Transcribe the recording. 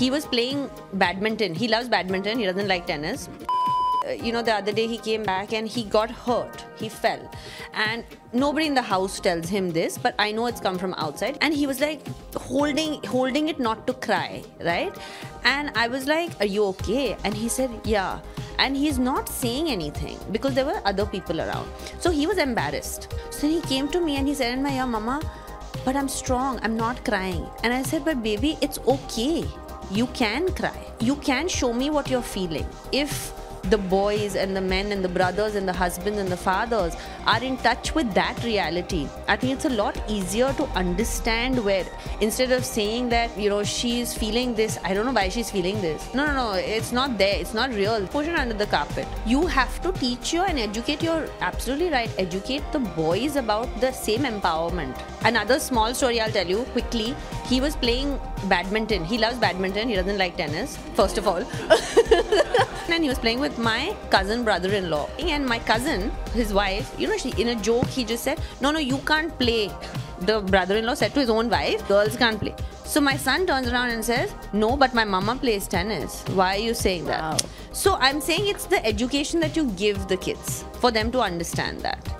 He was playing badminton. He loves badminton. He doesn't like tennis. Uh, you know, the other day he came back and he got hurt. He fell. And nobody in the house tells him this, but I know it's come from outside. And he was like holding holding it not to cry, right? And I was like, Are you okay? And he said, Yeah. And he's not saying anything because there were other people around. So he was embarrassed. So he came to me and he said, in My yeah, mama, but I'm strong. I'm not crying. And I said, But baby, it's okay. You can cry. You can show me what you're feeling. If the boys and the men and the brothers and the husbands and the fathers are in touch with that reality. I think it's a lot easier to understand where instead of saying that you know she's feeling this i don't know why she's feeling this. No no no it's not there it's not real. Push it under the carpet. You have to teach you and educate you're absolutely right educate the boys about the same empowerment. Another small story i'll tell you quickly. He was playing badminton. He loves badminton. He doesn't like tennis first of all. And he was playing with my cousin brother-in-law. And my cousin his wife you know she in a joke he just said no no you can't play. The brother-in-law said to his own wife girls can't play. So my son turns around and says no but my mama plays tennis. Why are you saying that? Wow. so i'm saying it's the education that you give the kids for them to understand that